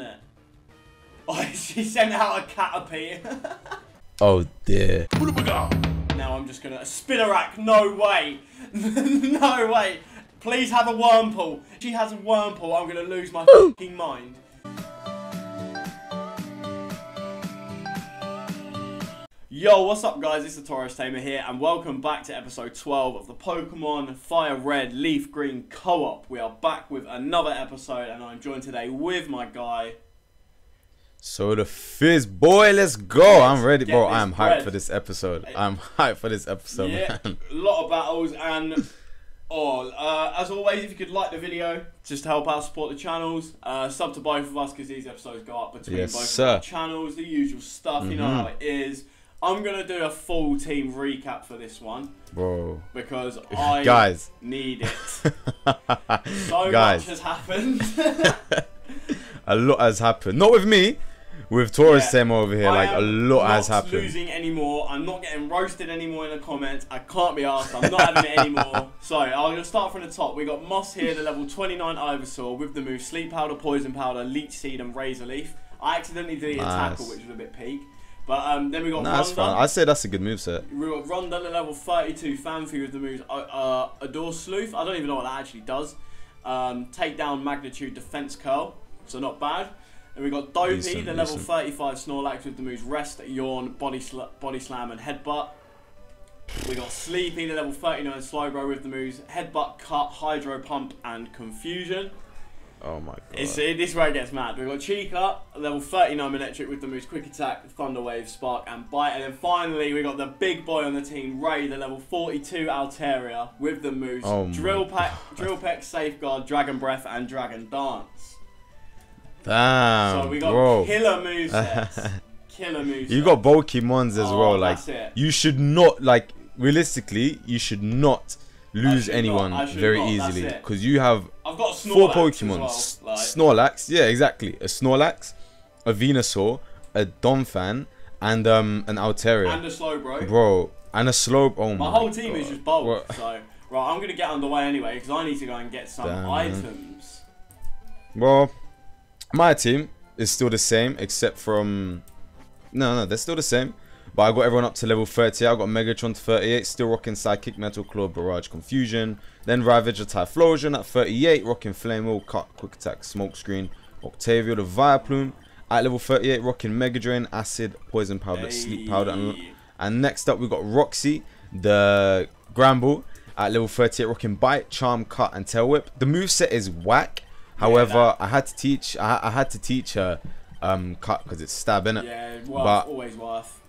on it. Oh, she sent out a caterpie. Oh dear. now I'm just gonna Spinarak. No way. no way. Please have a Wurmple. If she has a Wurmple. I'm gonna lose my fucking mind. Yo, what's up guys? It's the Tauros Tamer here and welcome back to episode 12 of the Pokemon Fire Red Leaf Green Co-op. We are back with another episode and I'm joined today with my guy. SoDa FiiZz boy, let's go. I'm ready, bro. I'm bread. hyped for this episode. I'm hyped for this episode, Yeah, man. a lot of battles and all. Uh, as always, if you could like the video, just to help out support the channels, uh, sub to both of us because these episodes go up between Yes, both sir. Mm-hmm. of our channels. The usual stuff, you know how it is. I'm gonna do a full team recap for this one Bro. because I Guys. need it. So Guys. much has happened. A lot has happened. Not with me. With Tauros Yeah. Over here, I like a lot not has happened. I'm losing anymore. I'm not getting roasted anymore in the comments. I can't be asked. I'm not having it anymore. So I'm gonna start from the top. We got Moss here, the level 29 Ivysaur with the move Sleep Powder, Poison Powder, Leech Seed, and Razor Leaf. I accidentally deleted Nice. Tackle, which was a bit peak. But um, then we got Nah, that's fine. I say that's a good move set. We got Ronda, the level 32 Phanpy with the moves uh, uh, Odor Sleuth. I don't even know what that actually does. Um, Takedown, Magnitude, Defense Curl. So not bad. And we got Dopey, Decent, the level decent. 35 Snorlax with the moves Rest, Yawn, Body, sl- body Slam, and Headbutt. We got Sleepy, the level 39 Slowbro with the moves Headbutt, Cut, Hydro Pump, and Confusion. Oh my god. It's, it, this is where it gets mad. We've got Chica, level 39 Electrike with the moves Quick Attack, Thunder Wave, Spark, and Bite. And then finally, we got the big boy on the team, Ray, the level 42 Altaria with the moves Oh Drill Peck, Drill Peck, Safeguard, Dragon Breath, and Dragon Dance. Damn, so we got bro. killer movesets. killer moves. You got Pokemons as Oh, well. Like that's it. you should not like realistically, you should not lose should not, anyone very not, easily because you have I've got four Pokemon. Well, like, Snorlax, yeah, exactly. A Snorlax, a Venusaur, a Donphan, and um an Altaria. and a Slowbro. Bro, and a Slope. Oh my My whole team God. is just bold. What? So, right, I'm going to get underway anyway because I need to go and get some Damn. items. Well, my team is still the same except from. No, no, they're still the same. But I got everyone up to level 30. I got Megatron to 38, still rocking Psychic, Metal Claw, Barrage, Confusion. Then Ravager, Typhlosion at 38, rocking Flame Wheel, Cut, Quick Attack, Smokescreen, Octavio, the Vileplume. At level 38, rocking Mega Drain, Acid, Poison Powder, Sleep Powder. And, and next up, we got Roxy, the Granbull. At level 38, rocking Bite, Charm, Cut, and Tail Whip. The moveset is whack. However, I had to teach. I, I had to teach her um, cut because it's stab in it. Yeah, worth, But- always worth.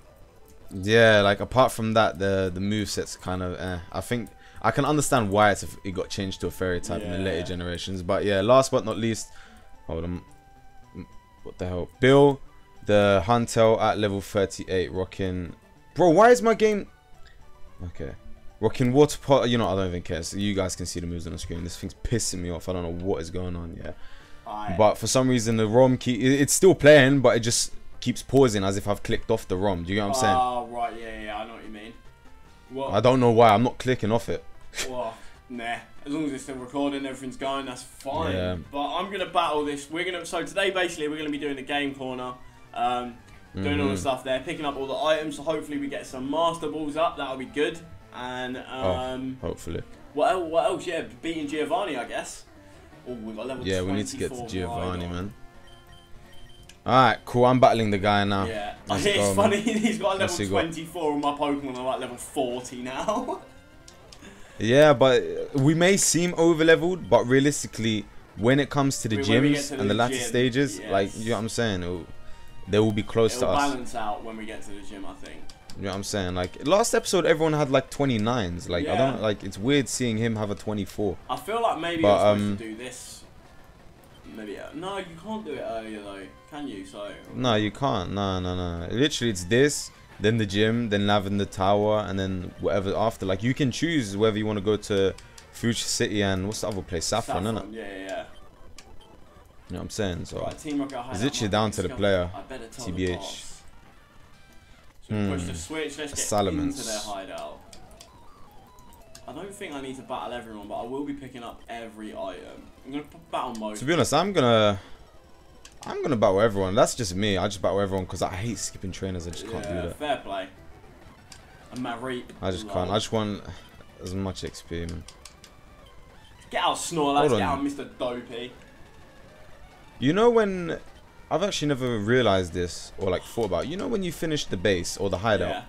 Yeah, like apart from that, the the move sets kind of. Eh. I think I can understand why it's it got changed to a fairy type in the later generations. But yeah, last but not least, hold on. What the hell? Bill, the Huntail at level 38, rocking. Bro, why is my game? Okay, rocking water pot. You know, I don't even care. So you guys can see the moves on the screen. This thing's pissing me off. I don't know what is going on. Yeah. But for some reason, the ROM key it's still playing, but it just keeps pausing as if I've clicked off the ROM. Do you get what I'm saying? Oh, right, yeah, yeah, I know what you mean. Well, I don't know why I'm not clicking off it. well, nah. As long as it's still recording, everything's going, that's fine. Yeah. But I'm gonna battle this. We're gonna. So today, basically, we're gonna be doing the game corner, um, doing all the Mhm. stuff there, picking up all the items. So hopefully, we get some master balls up. That'll be good. And um, Hopefully. what else? What else? Yeah, beating Giovanni, I guess. Oh, we got level Yeah, we need to get to Giovanni, Rhydon. man. Alright, cool. I'm battling the guy now. Yeah, Let's it's go, man. funny. He's got a level he got? 24 and my Pokemon are like level 40 now. Yeah, but we may seem over leveled, but realistically, when it comes to the When gyms to and the the latter gym, stages, like, you know what I'm saying? It'll, they will be close It'll to us. balance out when we get to the gym, I think. You know what I'm saying? Like, last episode, everyone had like 29s. Like, I don't, like, it's weird seeing him have a 24. I feel like maybe But, I'm supposed um, to do this. Maybe uh, no, you can't do it earlier though, can you? So No, you can't. No, no, no. Literally, it's this, then the gym, then Lavender Tower, and then whatever after. Like, you can choose whether you want to go to Fuchsia City and what's the other place? Saffron, Saffron, innit? Yeah, yeah, yeah. You know what I'm saying? So, Right, Team Rocket It's literally down to the player, I better tell TBH. So we push Hmm. the switch. Let's get Salamence. into their hideout. I don't think I need to battle everyone, but I will be picking up every item. I'm gonna battle most. to be honest, I'm gonna. I'm gonna battle everyone. That's just me. I just battle everyone because I hate skipping trainers. I just can't do that. fair play. And Maverick. I just can't. I just want as much XP, man. Get out Snorlax, get out Mr. Dopey. You know when I've actually never realized this or like thought about. You know when you finish the base or the hideout, Yeah.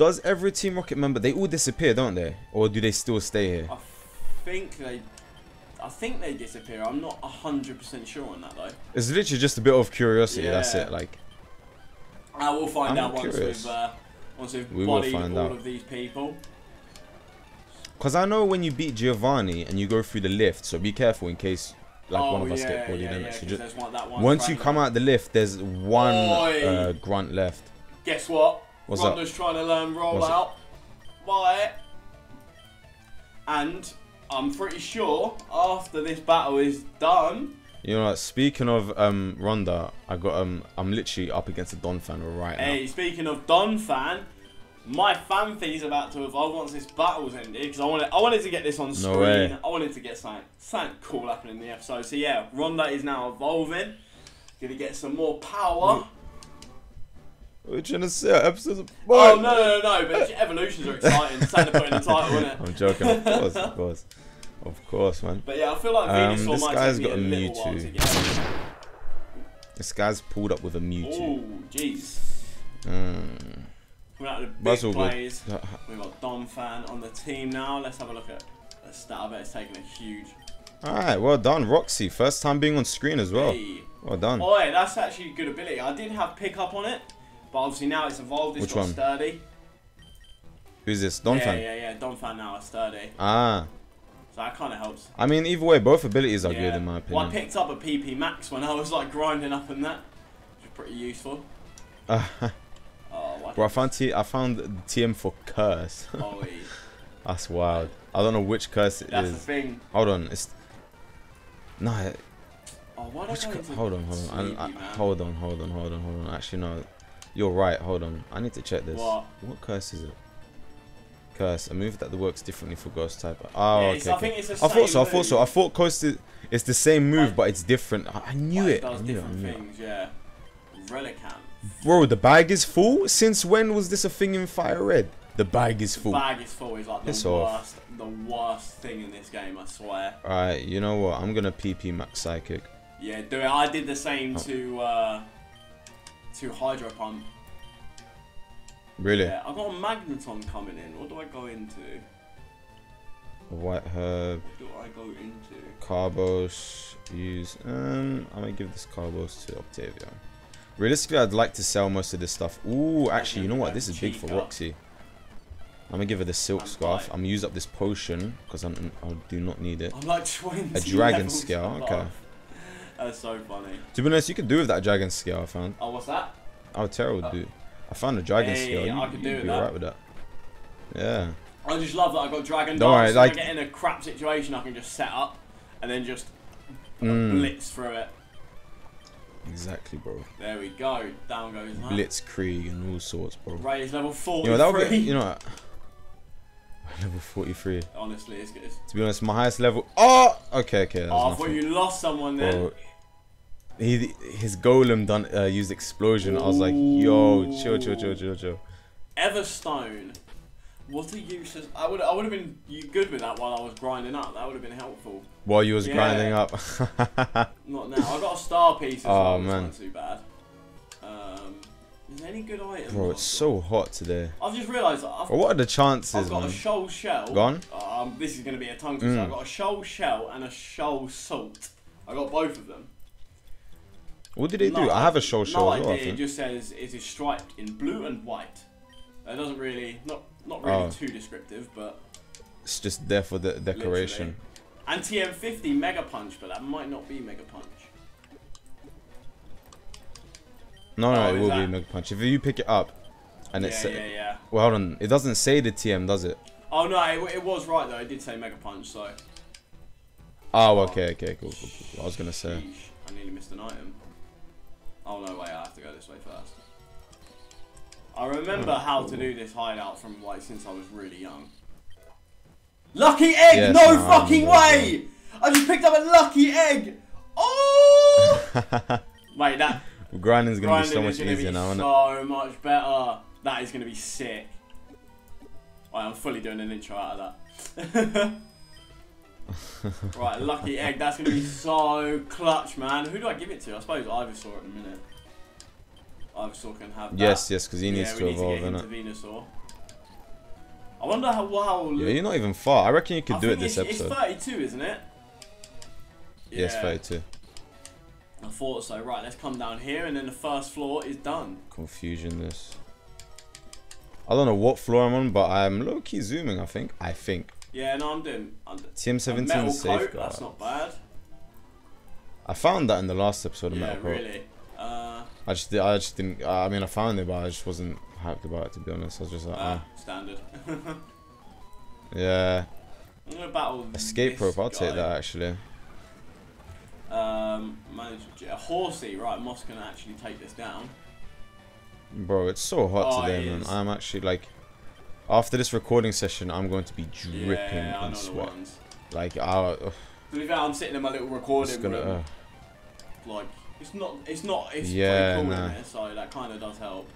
Does every Team Rocket member they all disappear, don't they? Or do they still stay here? I think they. I think they disappear. I'm not hundred percent sure on that though. It's literally just a bit of curiosity. That's it. Like I will find I'm out once curious. we've uh, once we've We bodied all out. of these people. Because I know when you beat Giovanni and you go through the lift, so be careful in case like oh, one of us yeah, get pulled yeah, in. yeah, so 'cause just, one, that one once you come out the lift, there's one uh, grunt left. Guess what? What's up? Ronda's trying to learn rollout. Right. And I'm pretty sure after this battle is done. You know, speaking of um Ronda, I got um I'm literally up against a Donphan right now. Hey, speaking of Donphan, my Phanpy's about to evolve once this battle's ended because I wanted I wanted to get this on screen. way. I wanted to get something something cool happening in the episode. So yeah, Ronda is now evolving. Gonna get some more power. We're trying to say episodes. Of- Oh no no no! no but evolutions are exciting. To put in the title, isn't it? I'm joking. Of course, of course, of course, man. But yeah, I feel like Um, this guy's got a a Mewtwo. This guy's pulled up with a Mewtwo. Oh jeez. Mm. We're out of the big all good. plays. We've got Donphan on the team now. Let's have a look at the stat. I bet it's taken a huge. All right, well done, Roxy. First time being on screen as well. Hey. Well done. Oh yeah, that's actually a good ability. I did have pickup on it, but obviously now it's evolved. It's Which got one? sturdy. Who's this? Don yeah, yeah, yeah. Donphan now is sturdy, Ah, so that kind of helps. I mean, either way, both abilities are yeah. good in my Well, I picked up a PP Max when I was like grinding up in that, which is pretty useful. Uh, Oh, what? bro, I found T. I found TM for curse. Oh. That's wild. I don't know which curse it that's is. the thing. Hold on, it's. Nah, Oh, why which don't I cur- go into hold on, hold on. Sleepy, I, I, hold on, hold on, hold on, hold on. Actually, no. You're right. Hold on. I need to check this. What? What curse is it? Curse. A move that works differently for ghost type. Oh, Yeah, okay. it's- I okay. it's the I thought so. I thought so. I thought Coast is, it's the same move, Like- but it's different. I, I knew But it. I does knew it. I different it. things, yeah. Relican. Bro, the bag is full. Since when was this a thing in Fire Red? The bag is full. Bag is full is like the Piss worst, off. the worst thing in this game. I swear. Alright, you know what? I'm gonna PP Max Psychic. Yeah, do it. I did the same Oh. to uh, to Hydro Pump. Really? Yeah, I've got a Magneton coming in. What do I go into? White Herb, What do I go into? Carbos, use. Um, I'm gonna give this Carbos to Octavia. Realistically, I'd like to sell most of this stuff. Ooh, actually, you know what? This is big for Roxy. I'm gonna give her the Silk I'm Scarf. fine. I'm gonna use up this potion because I do not need it. I'm like 20 A dragon scale, okay. That's so funny. To be honest, you could do with that Dragon Scale I found. Oh, what's that? Oh, Terra would do. I found a Dragon Hey, Scale. You, I could do with be that. alright with that. Yeah. I just love that I got Dragon worry, so like- I get in a crap situation, I can just set up and then just Mm. blitz through it. Exactly, bro. There we go. Down goes that. Blitzkrieg and all sorts, bro. Ray is level 43. You know, that would be, you know, what? level 43. Honestly, it's good. To be honest, my highest level. Oh, okay, okay. Oh, I thought you lost someone then. Bro, he, his golem done uh, used explosion. I was like, yo, chill, chill, chill, chill, chill. Everstone. What a useless. I would I would have been good with that while I was grinding up. That would have been helpful. While you was Yeah. grinding up. Not now. I got a star piece as Oh, well. Man. not too bad. Um, is there any good items? bro, it's so hot today. I've just realised that what are the chances, I've got man? a shoal shell. Gone? Um, this is going to be a tongue twister. Mm. I've got a shoal shell and a shoal salt. I got both of them. What did they do? I have a show show No as well. Idea. It just says it is striped in blue and white. It doesn't really, not not really Oh. too descriptive, but It's just there for the decoration. and TM50 Mega Punch, but that might not be Mega Punch. No, no, Oh, it will that- be Mega Punch. If you pick it up, and yeah, it's yeah, yeah. well, hold on, it doesn't say the TM, does it? Oh no, it, it was right though. It did say Mega Punch, so. Oh, okay, okay, cool, cool, cool. cool. I was gonna say. Sheesh, I nearly missed an item. Oh no, wait, I have to go this way first. I remember how to do this hideout from like since I was really young. Lucky egg! Yes, no fucking way! I just picked up a lucky egg! Oh! Wait, that Grinding's gonna be so much gonna easier be now, isn't it? so much better. That is gonna be sick. Right, I'm fully doing an intro out of that. right, lucky egg. That's gonna be so clutch, man. Who do I give it to? I suppose Ivysaur at the minute. Ivysaur can have that. Yes, yes, because he needs yeah, to we need evolve, to get innit? into Venusaur. I wonder how well. Yeah, you're not even far. I reckon you could I do it this it's, episode. It's 32, isn't it? Yes, Yeah, 32. I thought so. Right, let's come down here, and then the first floor is done. Confusion this. I don't know what floor I'm on, but I'm low key zooming, I think. I think. Yeah, no, I'm doing. I'm TM17 metal is coat. That's not bad. I found that in the last episode of Yeah, Metal Coat. really. Uh, I just, I just didn't. I mean, I found it, but I just wasn't hyped about it to be honest. I was just like, uh, ah, standard. yeah. I'm gonna battle. Escape rope. I'll guy. take that actually. Um, manage a horsey. Right, Moss can actually take this down. Bro, it's so hot Oh, today, man. I'm actually like, after this recording session, I'm going to be dripping yeah, in sweat. Like, I, ugh, To be fair, I'm sitting in my little recording gonna. room. Uh, like it's not it's not it's Yeah, pretty cool nah. in there, so that kind of does help.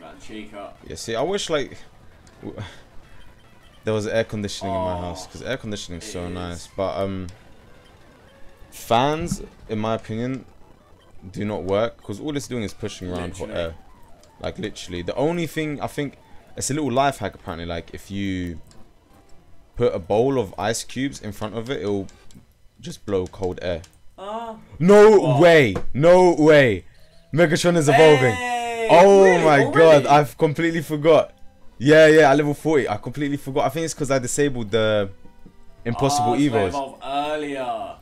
Got the cheek up. Yeah, see, I wish like w- there was air conditioning in my house Oh, because air conditioning is so is. nice. But um, fans, in my opinion, do not work because all it's doing is pushing around hot air. Like literally, the only thing I think it's a little life hack apparently. Like if you put a bowl of ice cubes in front of it, it'll just blow cold air. Ah. No way! No way! Megatron is evolving. Hey, Oh really? my Already? god, I've completely forgot. Yeah, yeah, at level 40, I completely forgot. I think it's because I disabled the impossible Oh, so they earlier.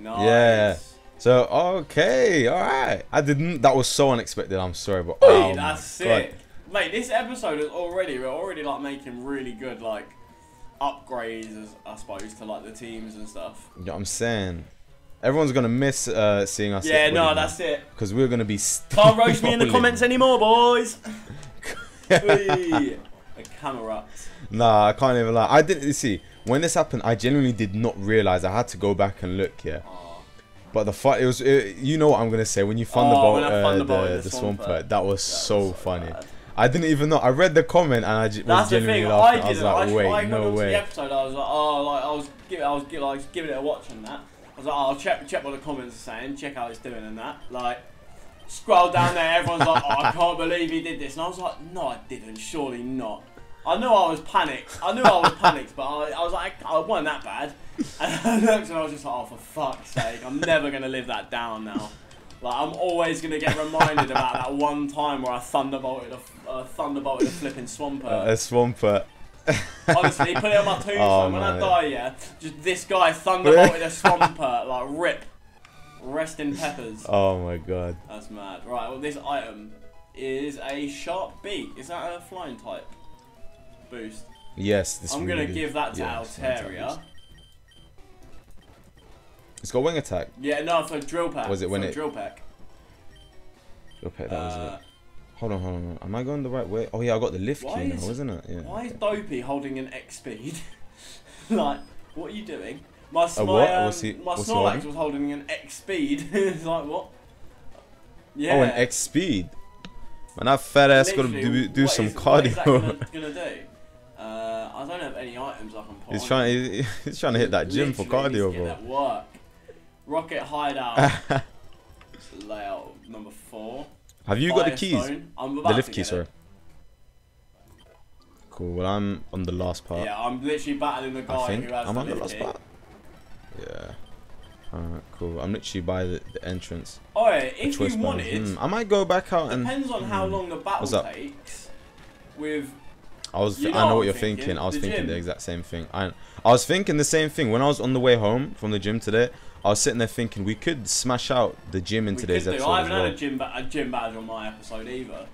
Nice. Yeah. So, okay, alright. I didn't, that was so unexpected, I'm sorry, but oh that's my God. Mate, this episode is already we're already like making really good like upgrades, as- I suppose, to like the teams and stuff. You know what I'm saying? Everyone's gonna miss uh, seeing us. Yeah, no, that's it. Because we're gonna be. Can't roast me in the comments anymore, boys. A camera. Nah, I can't even lie. I didn't see when this happened. I genuinely did not realize. I had to go back and look. Yeah, Oh, but the fight. It was. It, you know what I'm gonna say when you Oh, Thunderbolt when uh, the, the the Swampert. Swampert. That was that so, was funny. bad. I didn't even know. I read the comment and I j- was genuinely laughing. I I, was like, I, wait, I no onto the way. episode. I was like, oh, like I was giving, I was giving, like, giving it a watch and that. I was like, oh, I'll check, check what the comments are saying, check how it's doing and that. Like, scroll down there, everyone's like, oh, I can't believe he did this, and I was like, no, I didn't. Surely not. I knew I was panicked. I knew I was panicked, but I, I was like, I wasn't that bad. And I looked and I was just like, oh, for fuck's sake, I'm never gonna live that down now. Like I'm always gonna get reminded about that one time where I thunderbolted a, uh, thunderbolted a flipping Swampert. Uh, a Swampert. Honestly, put it on my tombstone Oh, when I die. Yeah, just this guy thunderbolted a Swampert, like rip. Rest in peppers. Oh my god. That's mad. Right, well this item is a sharp beak. Is that a flying type boost? Yes, this. I'm gonna really- give that to an Altaria. It's got wing attack. Yeah, no, it's for drill peck. Was it when for it- drill peck? Okay, that was Uh, it. Hold on, hold on. Am I going the right way? Oh yeah, I got the lift key now, is- isn't it? Yeah. Why is Dopey holding an X speed? like, what are you doing? My, A my, what? um, What's he- my what's Snorlax was holding an X speed. it's like, what? Yeah. Oh, an X speed. Man, that fat ass gotta do, do some is- What is that cardio. gonna, gonna do? Uh, I don't have any items I can put he's trying. it. He, he's trying to hit that gym for Literally needs cardio, bro. that work. Rocket hideout. layout number four. Have you got the keys? The lift keys, sorry. Cool. Well, I'm on the last part. Yeah, I'm literally battling the guy I think who has I'm the on the last key. part. Yeah. Alright, cool. I'm literally by the, the entrance. Alright, if you wanted, Hmm, I might go back out and. depends on how hmm. long the battle takes. With I was. You I know know what what you're thinking, thinking. I was the thinking gym. the exact same thing. I I was thinking the same thing when I was on the way home from the gym today. I was sitting there thinking we could smash out the gym in we today's could do. episode I haven't had well. a gym, a gym badge on my episode either.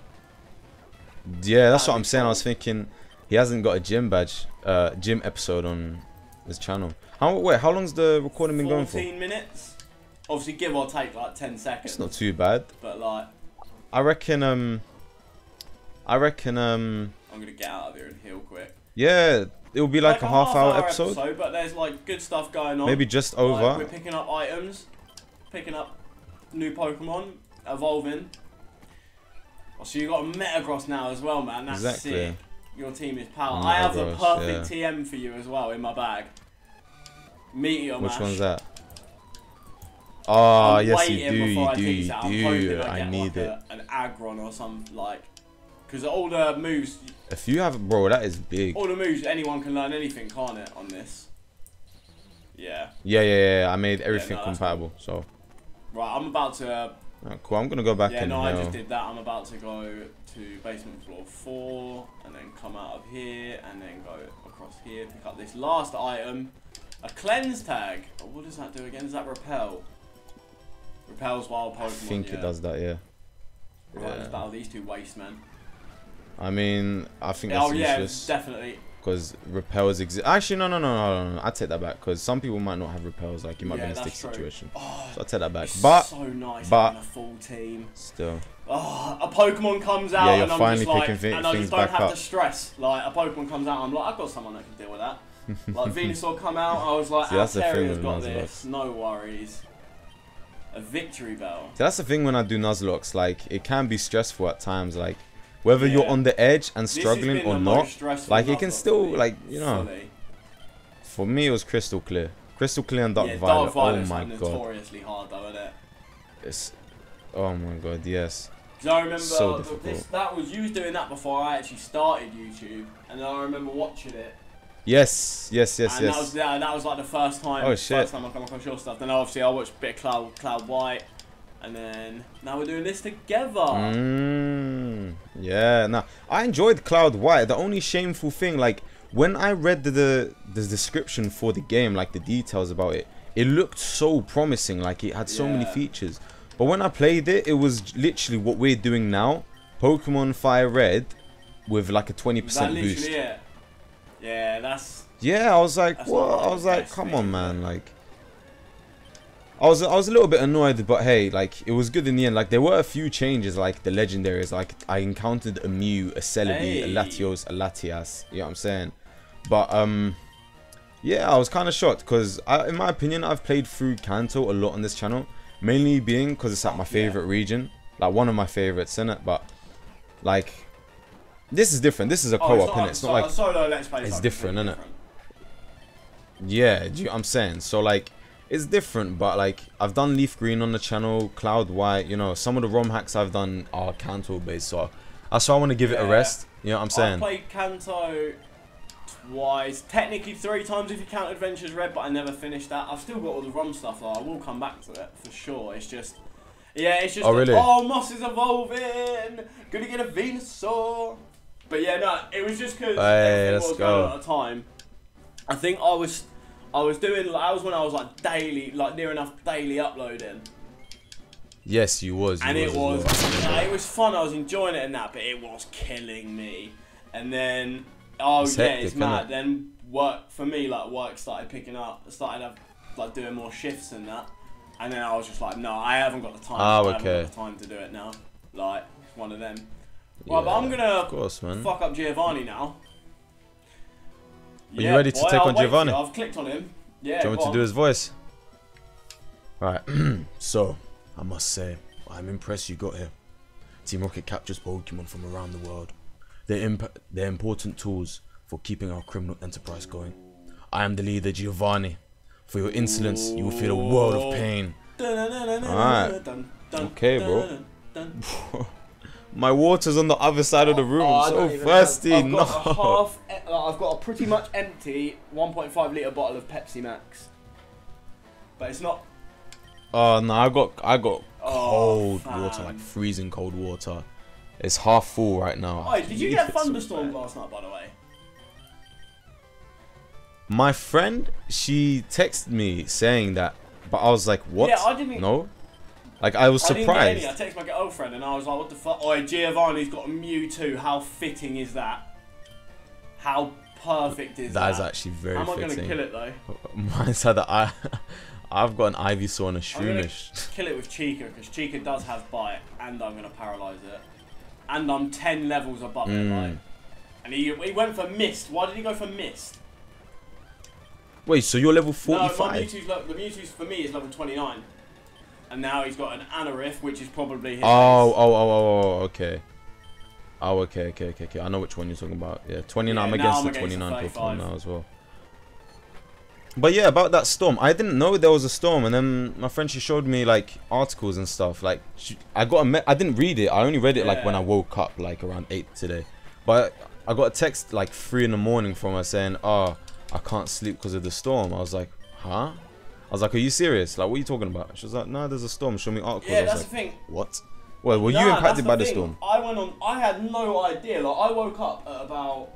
Yeah, that's That'd what I'm saying. I was thinking he hasn't got a gym badge, uh, gym episode on his channel. How wait? How long's the recording been going for? 14 minutes. Obviously, give or take like 10 seconds. It's not too bad. But like, I reckon. Um, I reckon. Um, I'm gonna get out of here and heal quick. yeah. It'll be like, a half hour episode. But there's like good stuff going on. Maybe just Like, over. we're picking up items, picking up new Pokemon, evolving. Oh, so you got a Metagross now as well, man. That's Exactly. sick. Your team is power. I have a Metagross, perfect TM for you as well in my bag. Meteor Which Mash. one's that? Oh, I'm yes, you do, you do, you. Do. I, I need like it. A, an Aggron or some like, because all the moves, If you have, bro, that is big. all the moves, anyone can learn anything, can't it? On this. Yeah. Yeah, yeah, yeah. I made everything no, that's compatible. So, Right. I'm about to. Uh, alright, cool. I'm gonna go back yeah. No, I just did that. I'm about to go to basement floor four, and then come out of here, and then go across here, pick up this last item, a cleanse tag. Oh, what does that do again? Does that repel? Repels wild Pokemon. I think yeah. it does that. Yeah. Right, let's battle these two waste men. I mean, I think that's Oh yeah, useless definitely. because repels exist. Actually, no, no, no, no, no, no. I take that back because some people might not have repels. Like you might Yeah, be in a stick true. situation. Oh, So I take that back. it's But so nice but- a full team. still, Oh, a Pokemon comes out Yeah, you're and I'm finally just like, picking thi- and I just don't have up. to stress. Like a Pokemon comes out, I'm like, I've got someone that can deal with that. like Venusaur come out, I was like, See, that's the thing with got Nuzlocke. this, no worries. A victory bell. So that's the thing when I do Nuzlockes. Like it can be stressful at times. Like whether you're on the edge and struggling or not. like, it can still, like, you know. For me, it was crystal clear. Crystal clear and dark yeah, violet. Dark oh my god, notoriously hard though, isn't it? it's. Oh my god, yes. Because I remember So this, that was you was doing that before I actually started YouTube, and then I remember watching it. Yes, yes, yes, and yes. that was yeah, that was like the first time. Oh, shit. First time I come across your stuff. Then obviously I watched a bit of Cloud Cloud White, and then now we're doing this together. Mm, yeah, nah. I enjoyed Cloud White. The only shameful thing, like when I read the, the the description for the game, like the details about it, it looked so promising. Like it had so many features. But when I played it, it was literally what we're doing now: Pokemon Fire Red with like a 20% boost. it? Yeah, that's Yeah, I was like, what? I was like, come thing, on, man. Like, I was, I was a little bit annoyed, but hey, like, it was good in the end. Like, there were a few changes, like the legendaries. Like, I encountered a Mew, a Celebi, a Latios, a Latias. You know what I'm saying? But um, yeah, I was kind of shocked because, in my opinion, I've played through Kanto a lot on this channel, mainly being because it's like my Fuck yeah. favorite region, like one of my favorites, in it. But like, this is different. This is a oh, co-op, it's innit? not, It's so- not like solo it's different, completely innit? Yeah, do you, I'm saying so like it's different, but like I've done Leaf Green on the channel, Cloud White. You know, some of the ROM hacks I've done are Kanto based, so that's why I want to give it a rest. You know what I'm saying? I've played Kanto twice, technically three times if you count Adventures Red, but I never finished that. I've still got all the ROM stuff though. I will come back to it for sure. It's just, yeah, it's just. Oh, really? oh, Moss is evolving. Gonna get a Venusaur. But yeah, no, it was just because Hey, everything let's was go. going on at the time. I think I was, I was doing. like, That was when I was like daily, like near enough daily uploading. yes, you was. You and was it as was yeah, it was fun. I was enjoying it and that, but it was killing me. And then oh It's yeah, hectic, it's mad. Then work for me, like work started picking up. Started have, like doing more shifts and that. And then I was just like, no, I haven't got the time. Ah, I haven't okay. got the time to do it now. Like one of them. Well, but I'm gonna Of course, man. fuck up Giovanni now. Are you ready to take I'll on Giovanni? I've clicked on him. Yeah. Do you want me to do his voice? Right. so, I must say, I'm impressed you got here. Team Rocket captures Pokemon from around the world. They're, imp- they're important tools for keeping our criminal enterprise going. I am the leader, Giovanni. For your insolence, you will feel a world of pain. Alright. Okay, bro. My water's on the other side of the oh, room. Oh, I'm so thirsty. I've No. got a half. I've got a pretty much empty 1.5 liter bottle of Pepsi Max, but it's not. Oh no, I got I got Oh, cold water, like freezing cold water. It's half full right now. Oh, did you get it's so thunderstorm last night, by the way? My friend, she texted me saying that, but I was like, "What? Yeah, I didn't- No, like I was surprised. I didn't get any. I texted my girlfriend and I was like, "What the fuck?" Oh, Giovanni's got a Mewtwo. How fitting is that? How perfect is that? That is actually very How am I fitting. gonna kill it though? Mine said that I, I've got an Ivysaur and a Shroomish. kill it with Chica because Chica does have bite, and I'm gonna paralyze it, and I'm ten levels above it. Mm. Like, And he, he went for Mist. Why did he go for Mist? Wait, so you're level forty-five? No, my 45? Mewtwo's the Mewtwo's for me is level 29. And now he's got an Anorith, which is probably his. oh, oh, oh, oh, oh, okay. Oh, okay, okay, okay, okay. I know which one you're talking about. Yeah, 29. Yeah, I'm against I'm the against the 29 Pokemon now as well. But yeah, about that storm, I didn't know there was a storm, and then my friend she showed me like articles and stuff. Like, she, I got a me- I didn't read it. I only read it like when I woke up, like around eight today. But I got a text like three in the morning from her saying, "Oh, I can't sleep because of the storm." I was like, "Huh?" I was like, "Are you serious? Like, what are you talking about?" She was like, "No, there's a storm. Show me articles." Yeah, that's like, the thing. "What?" Well, were Nah, you impacted by the storm? I went on. I had no idea. Like I woke up at about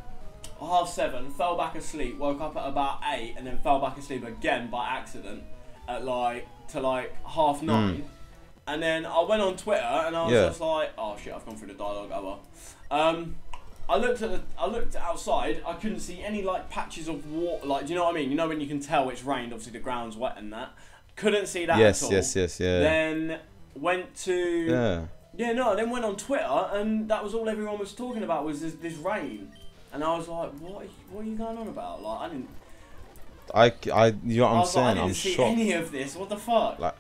half seven, fell back asleep, woke up at about eight, and then fell back asleep again by accident at like to like half nine. And then I went on Twitter and I was Hmm. Yeah. just like, oh shit, I've gone through the dialogue. Well. Um, I looked at the, I looked outside. I couldn't see any like patches of water. Like, do you know what I mean? You know when you can tell it's rained. Obviously the ground's wet and that. Couldn't see that Yes, at all. yes, yes, yeah. Then went to yeah. yeah, no, then went on Twitter and that was all everyone was talking about was this, this rain. And I was like, what, are you- what are you going on about? Like, I didn't, I, I, you know what I I'm was like, I didn't I'm see shocked. any of this. What the fuck? Like,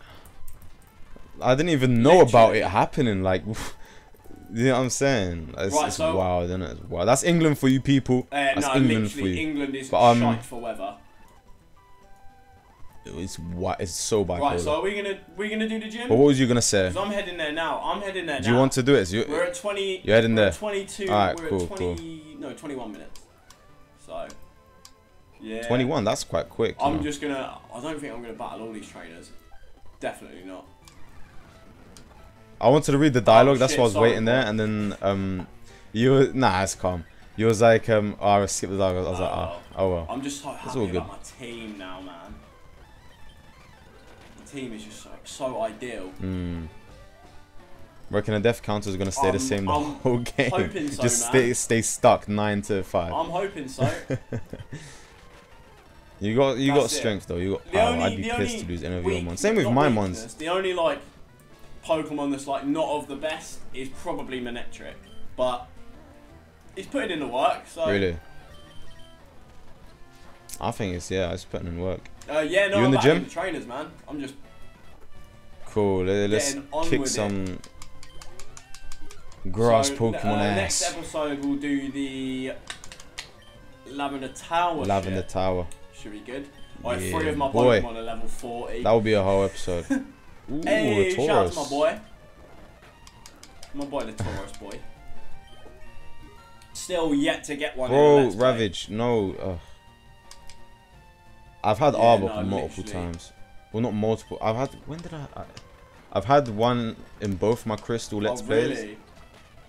I didn't even know about it happening. Like, you know what I'm saying? It's, Right, it's so- wild, isn't it? It's wild. That's England for you people. uh, That's no, England for you. England is But, um, shite for weather. It's wi- It's so bipolar. Right, so are we gonna we gonna do the gym? but what was you gonna say? 'Cause I'm heading there now. I'm heading there Now. Do you want to do it? So We're at 20. You're heading we're there? 22. Alright, we're cool, at 20. No, 21 minutes. So. Yeah. 21. That's quite quick. I'm know. just gonna. I don't think I'm gonna battle all these trainers. Definitely not. I wanted to read the dialogue. that's Oh, shit, why I was sorry, waiting there, and then um, you were- nah, it's calm. You was like um, oh, I skipped the dialogue. I was like, oh, oh well. I'm just so happy all good. about my team now, man. The team is just so, so ideal. Hmm. Reckon the death counter is gonna stay the I'm- same the I'm whole game. hoping so, Just stay stay stuck nine to five. I'm hoping so. You got you got That's it. strength though. You got The power. only- I'd be pissed to lose any of your ones. Same with my ones. The only like Pokemon that's like not of the best is probably Manectric, but he's putting in the work. So Really. I think it's yeah. It's putting in work. Uh, yeah, no, You in I'm the gym? The trainers, man. I'm just Cool. let- Let's kick it. some grass so, Pokemon uh, ass. Next episode we'll do the Lavender Tower. Lavender shit. Tower. Should be good. Like Yeah, three of my boy. Pokemon are level 40. That would be a whole episode. Ooh, hey, a shout out to my boy. My boy, the Tauros boy. Still yet to get one. in Bro, Let's Play. Ravage, no. ugh. I've had Yeah, Arbok no, multiple literally. times. Well, not multiple. I've had. When did I? I I've had one in both my Crystal Let's oh, Plays.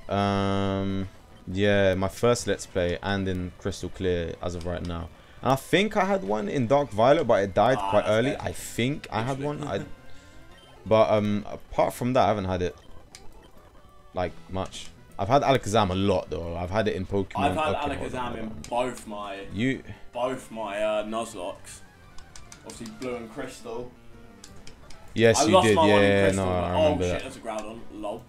Um, yeah, my first Let's Play and in Crystal Clear as of right now. And I think I had one in Dark Violet, but it died Ah, quite early. fair. I think I had one. I, but um, apart from that, I haven't had it like much. I've had Alakazam a lot though. I've had it in Pokemon. I've had okay, hold on, Alakazam in both my You both my uh, Nuzlockes. Obviously, blue and crystal. yes, I you lost did. my Yeah, one in yeah, crystal. no, I oh remember shit, that. that's a Groudon. Lol.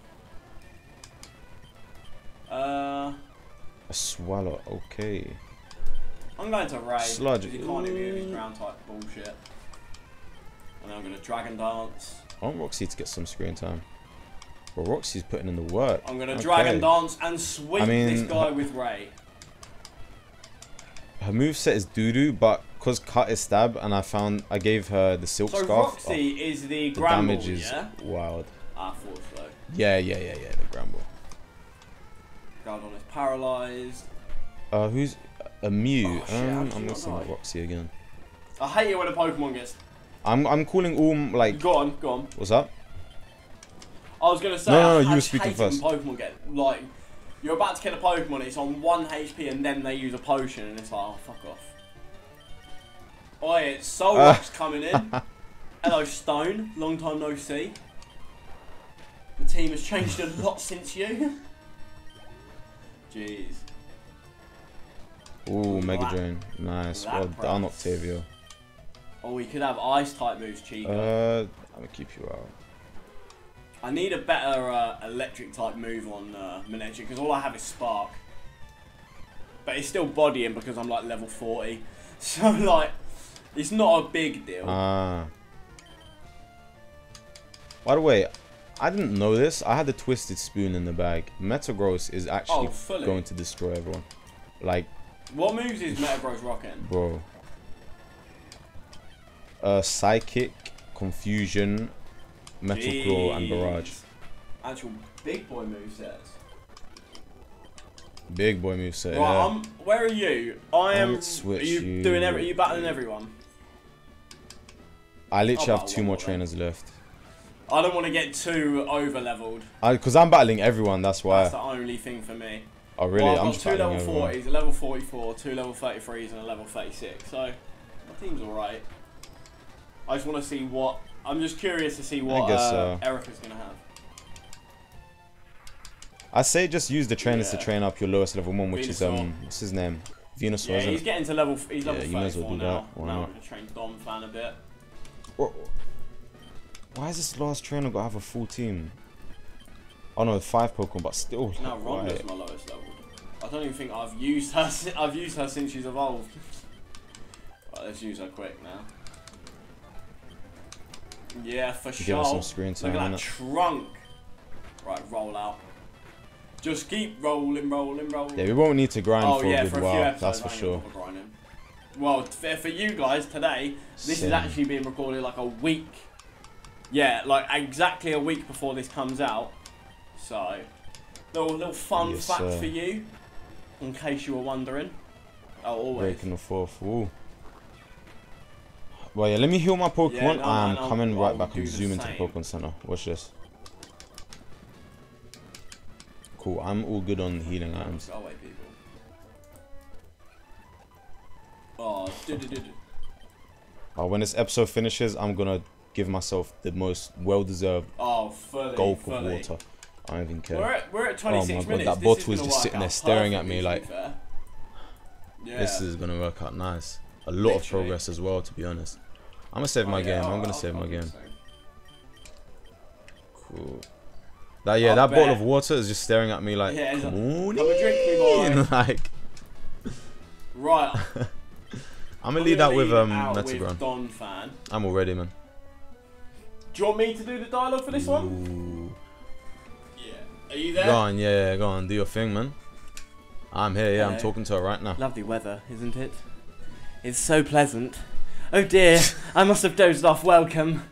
Uh, A swallow. Okay. I'm going to Ray. Sludge. He can't with his ground type bullshit. And then I'm going to Dragon Dance. I want Roxy to get some screen time. Well, Roxy's putting in the work. I'm going to Okay. Dragon Dance and sweep I mean, this guy with Ray. Her moveset is doo doo, but because cut is stab, and I found I gave her the silk So scarf. Roxy is the oh, the Granbull, damage is yeah? wild. I thought so. Yeah, yeah, yeah, yeah. The Granbull. Groudon is paralysed. Uh, who's a Mew? Oh, shit, um, I'm missing? Roxy again. I hate it when a Pokemon gets... I'm I'm calling all like. Go on, go on. What's up? I was gonna say, No, no, no, you I were speaking hate it when first. Pokemon get like, you're about to kill a Pokemon, it's on one HP, and then they use a potion, and it's like, oh fuck off. Oi, it's Uh. Coming in. Hello, Stone. Long time no see. The team has changed a lot since you. Jeez. Ooh, Mega Drain. Nice. Well done. Octavio. Oh, we could have Ice type moves, Chica. Uh, I'm gonna keep you out. I need a better uh, electric type move on uh, Manectric because all I have is Spark. but it's still bodying because I'm like level 40. So like, it's not a big deal. Ah. By the way, I didn't know this. I had the twisted spoon in the bag. Metagross is actually Oh, going to destroy everyone. Like, what moves is Metagross rocking? bro. Uh, psychic, confusion, metal claw, and barrage. Actual big boy move sets. Big boy moveset. Right, yeah. I'm, where are you? I am. Are you, you. doing? Every, are you battling everyone? I literally I'll have two more then. trainers left. I don't want to get too over leveled. Because I'm battling everyone. That's why. That's the only thing for me. oh really? Well, I've I'm got two level everyone. 40s, a level 44, two level 33s, and a level 36. So my team's alright. I just want to see what. I'm just curious to see what guess uh, so. Erica's gonna have. I say just use the trainers Yeah. to train up your lowest level one, which is um, what's his name? Venusaur, Yeah, he's getting to level. He's level Yeah, you may as 34 well do now. that. Why now not? I'm gonna train Donphan a bit. Why is this last trainer got to have a full team? Oh no, five Pokemon, but still. Now like, Ronda's why? my lowest level. I don't even think I've used her. I've used her since she's evolved. right, let's use her quick now. Yeah, for Give her sure. some screen time. Look at that trunk. Right, roll out. Just keep rolling, rolling, rolling. Yeah, we won't need to grind oh for yeah, a good for a while. episodes. That's for sure. gonna bother grinding. Well, for, for you guys today, this is actually being recorded like a week. Yeah, like exactly a week before this comes out. So, little little fun Yes, fact sir. for you, in case you were wondering. Oh, always. Breaking the fourth. Ooh. Well, yeah, let me heal my Pokemon. Yeah, no, I'm no, no, coming right back. I'm zooming to the. Pokemon Center. Watch this. Cool. I'm all good on healing items. Go away, people. Oh. Uh, when this episode finishes, I'm gonna give myself the most well-deserved oh, gulp of water. I don't even care. We're at, we're at 26 Oh my God, minutes. that This bottle is just sitting there staring at me like- Yeah. This is gonna work out nice. A lot of progress as well, to be honest. I'm gonna save Oh, my yeah, game. I'll- I'm gonna I'll- save I'll my game. Cool. That yeah, that bottle of water is just staring at me like, Yeah, come on, "Come and drink me, boy." in." like Right. I'm gonna leave that with um out with Donphan. I'm all ready, man. Do you want me to do the dialogue for this one? Yeah. Are you there? Go on, yeah, yeah, go on, do your thing, man. I'm here, yeah, I'm talking to her right now. Lovely weather, isn't it? It's so pleasant. Oh dear, I must have dozed off. Welcome.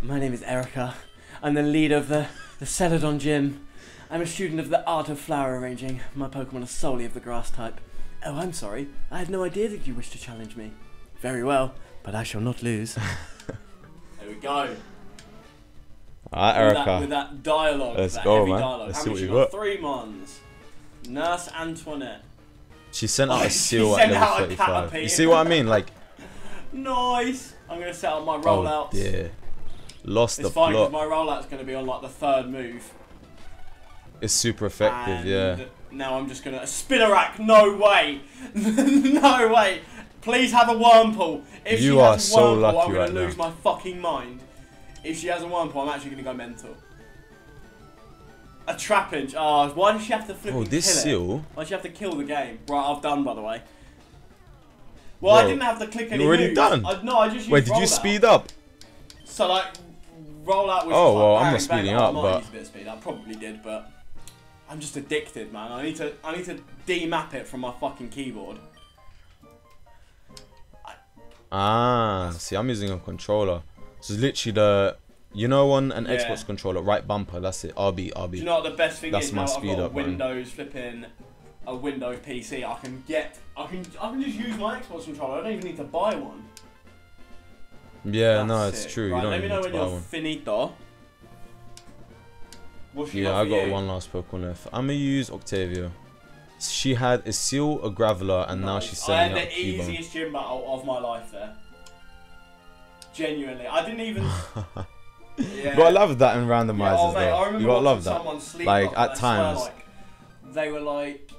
My name is Erica. I'm the leader of the, the Celadon Gym. I'm a student of the art of flower arranging. My Pokemon are solely of the grass type. Oh, I'm sorry. I had no idea that you wished to challenge me. Very well, but I shall not lose. there we go. Alright, With that, with that dialogue. Let's that go, heavy man. Dialogue. Let's How see what she you got. Three mons. Nurse Antoinette. She sent out a Seel at level 35. You see what I mean? Like, Nice. I'm gonna set up my oh rollouts. dear. Lost It's the fine because plot. my rollout's going to be on like the third move. It's super effective, and yeah. Now I'm just going to Spinarak. No way. no way. Please have a Wurmple. If You she are has a so lucky I'm gonna right lose now. my fucking mind. If she has a Wurmple, I'm actually going to go mental. A Trapinch. Oh, ah, why does she have to flip Oh, this kill it? Seel. Why does she have to kill the game? Right, I've done by the way. Well, I didn't have to click any you already moves. done? I, no, I just Wait, did you speed up? So like, roll out with. Oh, like, well, I'm not speeding bang. up, but- bit of speed. I probably did, but I'm just addicted, man. I need to, I need to demap it from my fucking keyboard. Ah, see, I'm using a controller. So it's literally the, you know, on an Yeah. Xbox controller, right bumper. That's it. RB, RB. Do you know what the best thing That's is? my now speed I've got up. Windows flipping a Windows PC. I can get, I can, I can just use my Xbox controller. I don't even need to buy one. yeah, That's no, it's sick. true. Right, you don't let me know when you're one. finito. Yeah, I got you? one last Pokemon left. I'm gonna use Octavia. She had a Seel, a Graveler, and now she's I had the easiest gym battle of my life there. Genuinely, I didn't even. yeah. You gotta love that in Yeah, randomizers oh, mate, I remember You gotta love that. Like, at times- like, they were like,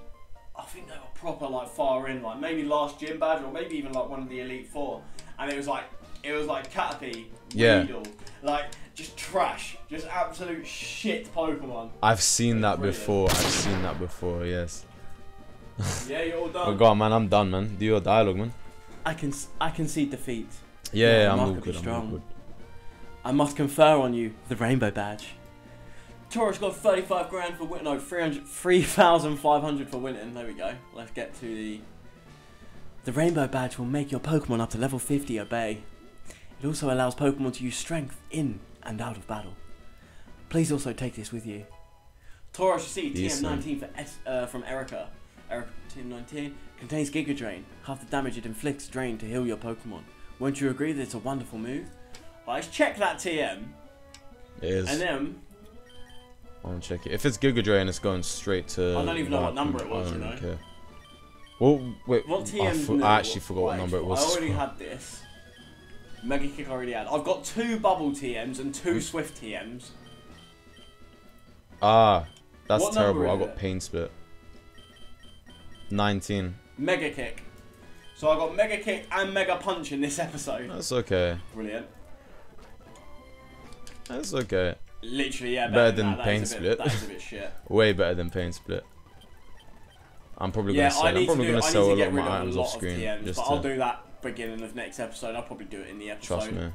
proper like far in, like maybe last gym badge or maybe even like one of the elite four, and it was like it was like Caterpie, Yeah. Weedle, like just trash, just absolute shit Pokemon. I've seen that Brilliant. before. I've seen that before. Yes. Yeah, you're all done. Oh done. god, man, I'm done, man. Do your dialogue, man. I can I can see defeat. Yeah, Yeah, yeah, I'm all remarkably good. I'm all good. I must confer on you the rainbow badge. Tauros got 35 grand for winning. No, 300 3,500 for winning. There we go. Let's get to the. The rainbow badge will make your Pokemon up to level 50 obey. It also allows Pokemon to use strength in and out of battle. Please also take this with you. Tauros, you see TM19 for S, uh, from Erica. Erica TM19 contains Giga Drain. Half the damage it inflicts drain to heal your Pokemon. Won't you agree that it's a wonderful move? Well, let's check that TM. It is. And then, I want to check it. If it's Giga Drain, it's going straight to. I don't even know what number it was, I you don't know. care. Well, wait. what I, TM? for- I actually forgot what number it was. I already had this. Mega Kick I already had. I've got two Bubble TMs and two? Swift TMs. Ah, that's What terrible. I got it? Pain Split. 19. Mega Kick. So I got Mega Kick and Mega Punch in this episode. That's okay. Brilliant. That's okay. Literally, yeah. Better than. Pain Split. That is a bit shit. Way better than Pain Split. I'm probably yeah, gonna sell. I'm probably do. gonna sell a lot of my items off of screen. TMs, just but to I'll do that beginning of next episode. I'll probably do it in the episode. trust me.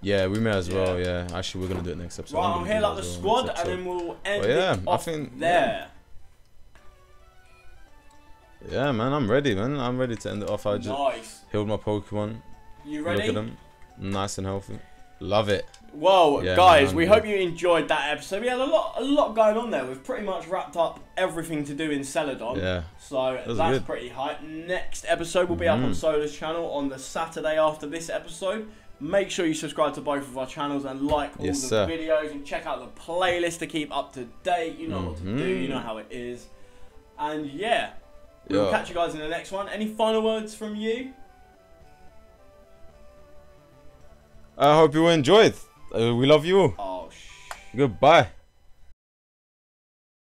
Yeah, we may as well. Yeah. Yeah, actually, we're gonna do it next episode. Right, I'm heal up the well squad and then we'll end Well, yeah, it I think- there. Yeah, man, I'm ready, man. I'm ready to end it off. I just Nice. healed my Pokemon. You ready? Look at them, nice and healthy. Love it. Well, Yeah, guys, man, we yeah. hope you enjoyed that episode. We had a lot, a lot going on there. We've pretty much wrapped up everything to do in Celadon. Yeah, So that's pretty hype. Next episode will be up on Mhm. SoDa's channel on the Saturday after this episode. Make sure you subscribe to both of our channels and like all Yes, the sir. videos and check out the playlist to keep up to date. You know what to do, you know how it is. And yeah, we'll Yeah. catch you guys in the next one. Any final words from you? I hope you enjoyed. Uh, we love you. Oh, sh- Goodbye.